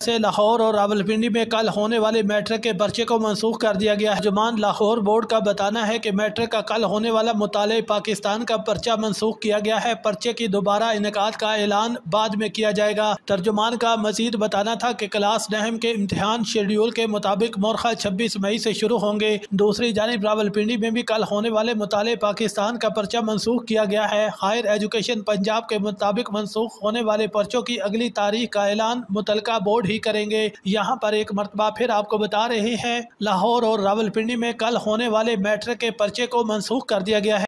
से लाहौर और रावलपिंडी में कल होने वाले मैट्रिक के पर्चे को मनसूख कर दिया गया है। जुमान लाहौर बोर्ड का बताना है कि मैट्रिक का कल होने वाला मुताल पाकिस्तान का पर्चा मनसूख किया गया है। पर्चे की दोबारा इनका का ऐलान बाद में किया जाएगा। तर्जुमान का मजीद बताना था कि क्लास नहम के इम्तहान शेड्यूल के मुताबिक मोरखा छब्बीस मई से शुरू होंगे। दूसरी जानब रावलपिंडी में भी कल होने वाले मुताले पाकिस्तान का पर्चा मनसूख किया गया है। हायर एजुकेशन पंजाब के मुताबिक मनसूख होने वाले पर्चों की अगली तारीख का ऐलान मुतल बोर्ड ही करेंगे। यहाँ पर एक मरतबा फिर आपको बता रहे हैं, लाहौर और रावलपिंडी में कल होने वाले मैट्रिक के पर्चे को मनसूख कर दिया गया है।